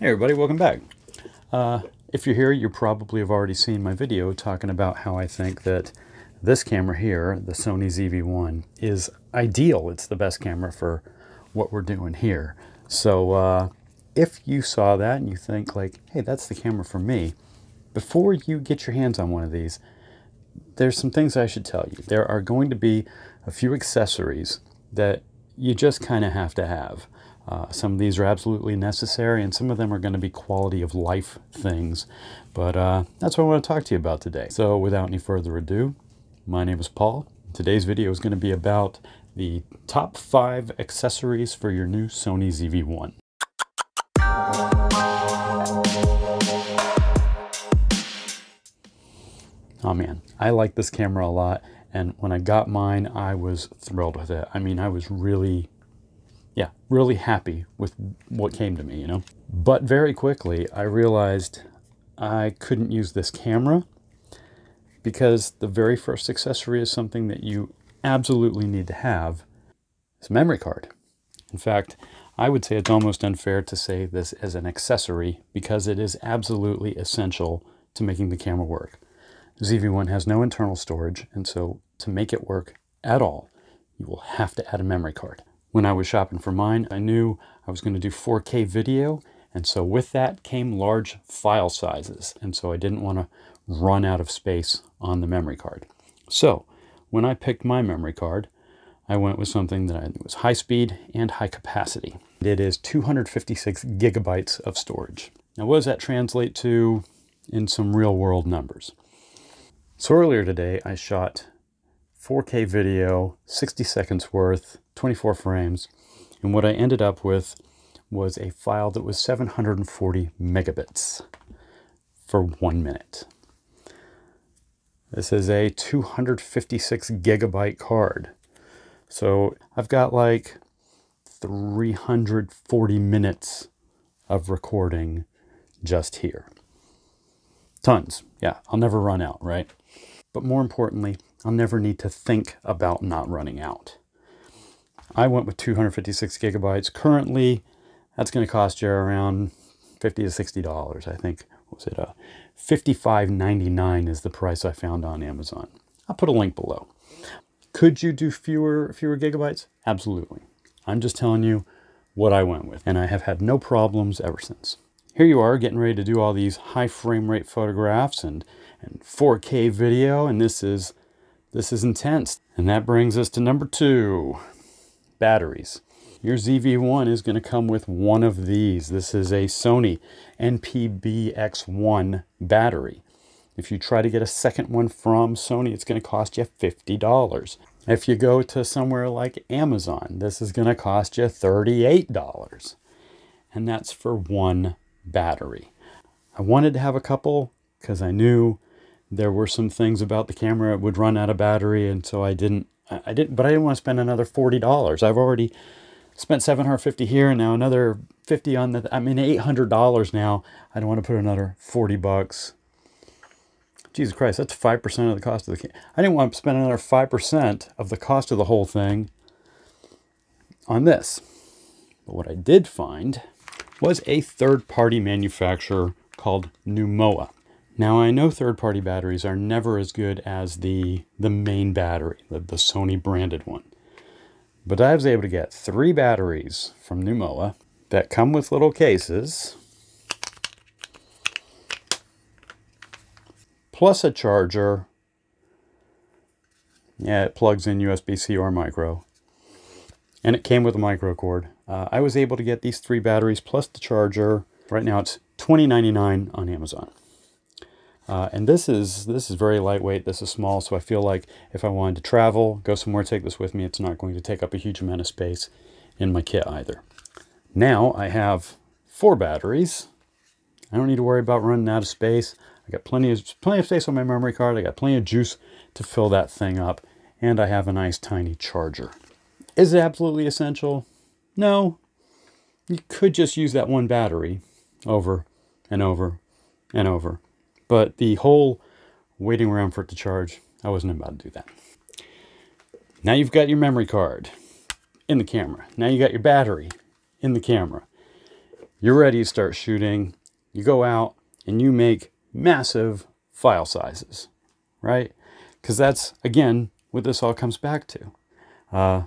Hey everybody, welcome back. Uh, if you're here, you probably have already seen my video talking about how I think that this camera here, the Sony ZV-1, is ideal. It's the best camera for what we're doing here. So uh, if you saw that and you think like, hey, that's the camera for me, before you get your hands on one of these, there's some things I should tell you. There are going to be a few accessories that you just kind of have to have. Uh, some of these are absolutely necessary, and some of them are going to be quality of life things. But uh, that's what I want to talk to you about today. So without any further ado, my name is Paul. Today's video is going to be about the top five accessories for your new Sony ZV-1. Oh man, I like this camera a lot. And when I got mine, I was thrilled with it. I mean, I was really yeah, really happy with what came to me, you know. But very quickly, I realized I couldn't use this camera because the very first accessory is something that you absolutely need to have. It's a memory card. In fact, I would say it's almost unfair to say this as an accessory because it is absolutely essential to making the camera work. ZV-1 has no internal storage, and so to make it work at all, you will have to add a memory card when I was shopping for mine, I knew I was going to do 4K video. And so with that came large file sizes. And so I didn't want to run out of space on the memory card. So when I picked my memory card, I went with something that I knew was high speed and high capacity. It is 256 gigabytes of storage. Now, what does that translate to in some real world numbers? So earlier today, I shot 4K video, 60 seconds worth, 24 frames. And what I ended up with was a file that was 740 megabits for one minute. This is a 256 gigabyte card. So I've got like 340 minutes of recording just here. Tons. Yeah, I'll never run out, right? But more importantly, I'll never need to think about not running out. I went with 256 gigabytes. Currently, that's going to cost you around 50 to 60 dollars. I think was it uh, 55.99 is the price I found on Amazon. I'll put a link below. Could you do fewer fewer gigabytes? Absolutely. I'm just telling you what I went with, and I have had no problems ever since. Here you are getting ready to do all these high frame rate photographs and and 4K video, and this is this is intense. And that brings us to number two batteries. Your ZV-1 is going to come with one of these. This is a Sony NPBX1 battery. If you try to get a second one from Sony, it's going to cost you $50. If you go to somewhere like Amazon, this is going to cost you $38. And that's for one battery. I wanted to have a couple because I knew there were some things about the camera it would run out of battery and so I didn't I didn't, but I didn't want to spend another $40. I've already spent 750 here and now another 50 on the, I mean, $800 now. I don't want to put another 40 bucks. Jesus Christ, that's 5% of the cost of the, I didn't want to spend another 5% of the cost of the whole thing on this. But what I did find was a third-party manufacturer called Newmowa. Now I know third-party batteries are never as good as the, the main battery, the, the Sony branded one. But I was able to get three batteries from Newmowa that come with little cases, plus a charger. Yeah, it plugs in USB-C or micro. And it came with a micro cord. Uh, I was able to get these three batteries plus the charger. Right now it's $20.99 on Amazon. Uh, and this is this is very lightweight. This is small, so I feel like if I wanted to travel, go somewhere, take this with me, it's not going to take up a huge amount of space in my kit either. Now I have four batteries. I don't need to worry about running out of space. I got plenty of plenty of space on my memory card. I got plenty of juice to fill that thing up, and I have a nice tiny charger. Is it absolutely essential? No. You could just use that one battery over and over and over but the whole waiting around for it to charge, I wasn't about to do that. Now you've got your memory card in the camera. Now you got your battery in the camera. you're ready to start shooting. You go out and you make massive file sizes, right? Because that's, again, what this all comes back to. Uh,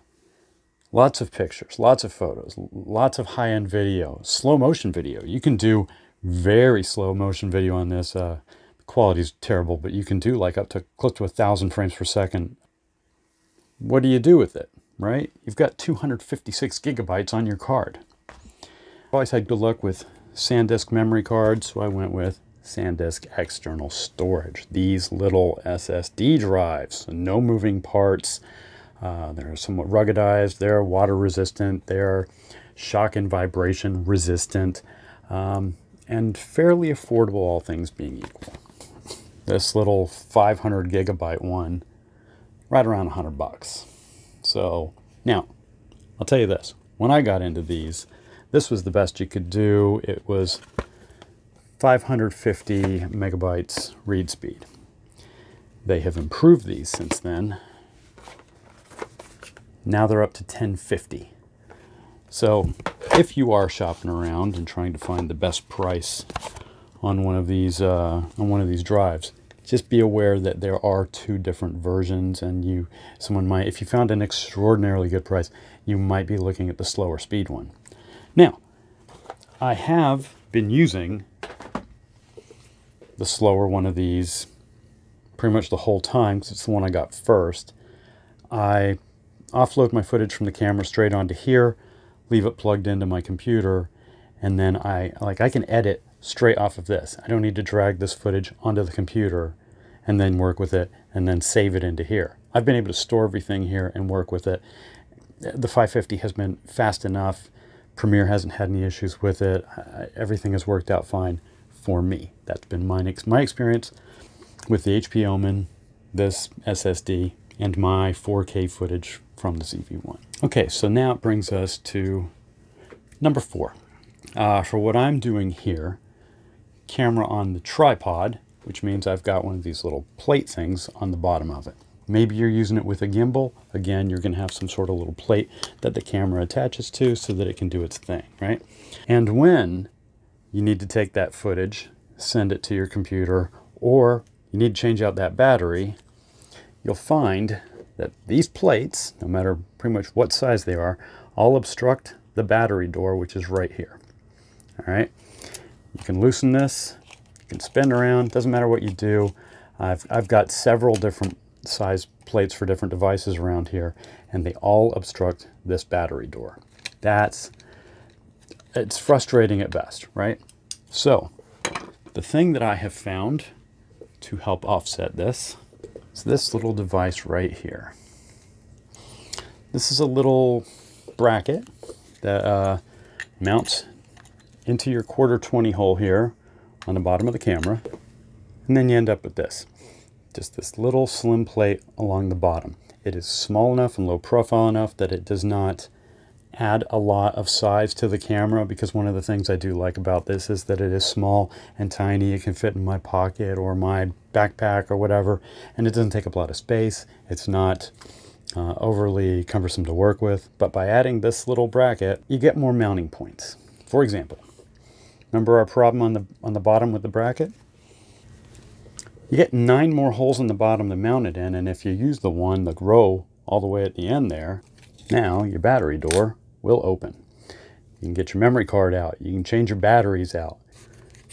lots of pictures, lots of photos, lots of high-end video, slow motion video. You can do very slow motion video on this. Uh, the quality is terrible, but you can do like up to close to a thousand frames per second. What do you do with it, right? You've got 256 gigabytes on your card. I've always had good luck with SanDisk memory cards, so I went with SanDisk external storage. These little SSD drives, no moving parts. Uh, they're somewhat ruggedized. They're water resistant. They're shock and vibration resistant. Um, and fairly affordable, all things being equal. This little 500 gigabyte one, right around 100 bucks. So now, I'll tell you this. When I got into these, this was the best you could do. It was 550 megabytes read speed. They have improved these since then. Now they're up to 1050. So if you are shopping around and trying to find the best price on one of these uh, on one of these drives, just be aware that there are two different versions and you someone might if you found an extraordinarily good price, you might be looking at the slower speed one. Now, I have been using the slower one of these pretty much the whole time because it's the one I got first. I offload my footage from the camera straight onto here, leave it plugged into my computer, and then I like I can edit straight off of this. I don't need to drag this footage onto the computer and then work with it and then save it into here. I've been able to store everything here and work with it. The 550 has been fast enough. Premiere hasn't had any issues with it. Everything has worked out fine for me. That's been my, my experience with the HP Omen, this SSD, and my 4K footage from the ZV-1. Okay, so now it brings us to number four. Uh, for what I'm doing here, camera on the tripod, which means I've got one of these little plate things on the bottom of it. Maybe you're using it with a gimbal. Again, you're going to have some sort of little plate that the camera attaches to so that it can do its thing, right? And when you need to take that footage, send it to your computer, or you need to change out that battery, you'll find that these plates, no matter pretty much what size they are, all obstruct the battery door, which is right here. All right, you can loosen this, you can spin around, doesn't matter what you do. I've, I've got several different size plates for different devices around here, and they all obstruct this battery door. That's it's frustrating at best, right? So the thing that I have found to help offset this is this little device right here. This is a little bracket that uh, mounts into your quarter 20 hole here on the bottom of the camera. And then you end up with this, just this little slim plate along the bottom. It is small enough and low profile enough that it does not add a lot of size to the camera because one of the things I do like about this is that it is small and tiny. It can fit in my pocket or my backpack or whatever, and it doesn't take up a lot of space. It's not uh, overly cumbersome to work with, but by adding this little bracket, you get more mounting points. For example, remember our problem on the, on the bottom with the bracket? You get nine more holes in the bottom to mount it in, and if you use the one, the row all the way at the end there, now your battery door will open. You can get your memory card out. You can change your batteries out.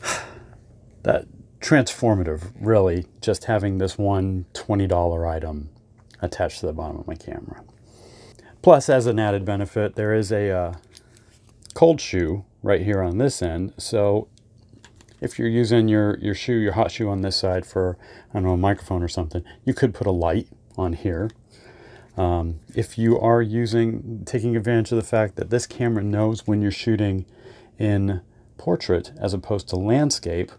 that transformative, really, just having this one $20 item attached to the bottom of my camera. Plus, as an added benefit, there is a uh, cold shoe right here on this end. So if you're using your, your shoe, your hot shoe on this side for, I don't know, a microphone or something, you could put a light on here um, if you are using, taking advantage of the fact that this camera knows when you're shooting in portrait as opposed to landscape,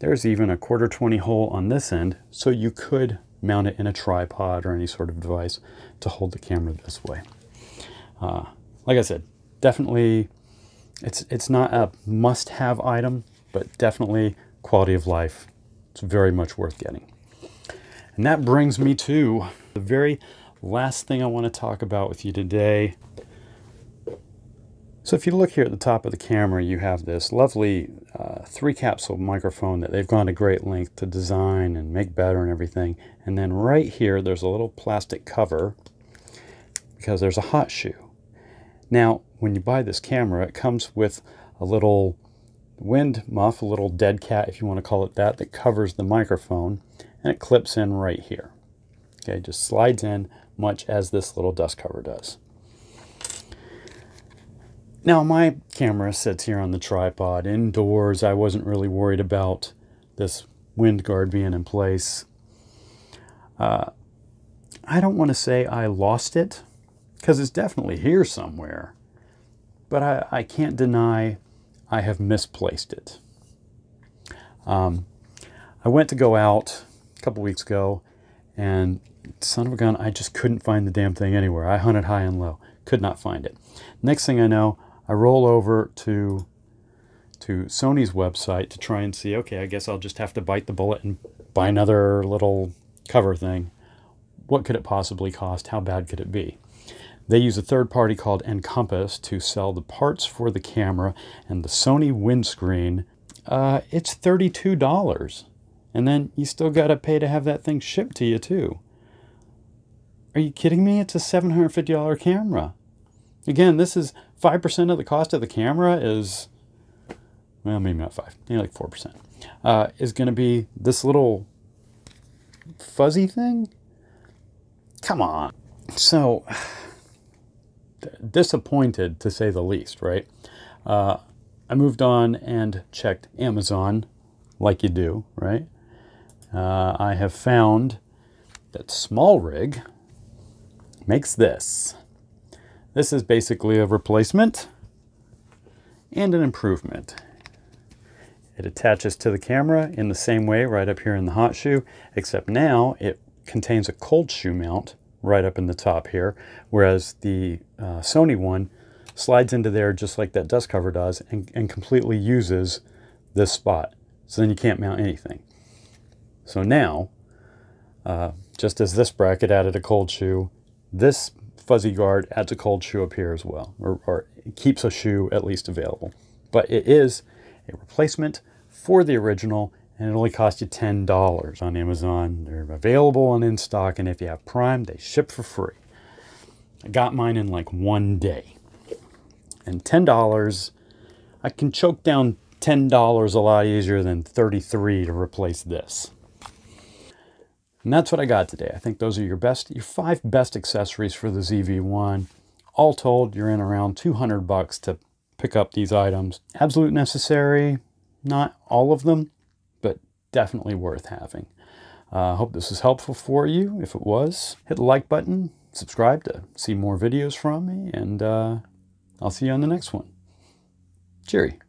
there's even a quarter 20 hole on this end, so you could mount it in a tripod or any sort of device to hold the camera this way. Uh, like I said, definitely, it's, it's not a must-have item, but definitely quality of life. It's very much worth getting. And that brings me to the very last thing I want to talk about with you today So if you look here at the top of the camera, you have this lovely uh, three capsule microphone that they've gone to great length to design and make better and everything. And then right here, there's a little plastic cover because there's a hot shoe. Now, when you buy this camera, it comes with a little wind muff, a little dead cat, if you want to call it that, that covers the microphone, and it clips in right here. Okay, just slides in much as this little dust cover does. Now my camera sits here on the tripod indoors. I wasn't really worried about this wind guard being in place. Uh, I don't want to say I lost it because it's definitely here somewhere. But I, I can't deny I have misplaced it. Um, I went to go out a couple weeks ago and son of a gun, I just couldn't find the damn thing anywhere. I hunted high and low, could not find it. Next thing I know, I roll over to to Sony's website to try and see, okay, I guess I'll just have to bite the bullet and buy another little cover thing. What could it possibly cost? How bad could it be? They use a third party called Encompass to sell the parts for the camera and the Sony windscreen. Uh, it's $32. And then you still got to pay to have that thing shipped to you too. Are you kidding me? It's a $750 camera. Again, this is 5% of the cost of the camera is, well, maybe not 5, maybe like 4%, uh, is going to be this little fuzzy thing. Come on. So, disappointed to say the least, right? Uh, I moved on and checked Amazon like you do, right? Uh, I have found that SmallRig makes this. This is basically a replacement and an improvement. It attaches to the camera in the same way right up here in the hot shoe, except now it contains a cold shoe mount right up in the top here, whereas the uh, Sony one slides into there just like that dust cover does and, and completely uses this spot. So then you can't mount anything. So now, uh, just as this bracket added a cold shoe, this fuzzy guard adds a cold shoe up here as well, or, or keeps a shoe at least available. But it is a replacement for the original, and it only costs you $10 on Amazon. They're available and in stock, and if you have Prime, they ship for free. I got mine in like one day. And $10, I can choke down $10 a lot easier than 33 to replace this. And that's what I got today. I think those are your best, your five best accessories for the ZV-1. All told, you're in around 200 bucks to pick up these items. Absolute necessary, not all of them, but definitely worth having. I uh, hope this was helpful for you. If it was, hit the like button, subscribe to see more videos from me, and uh, I'll see you on the next one. Cheery.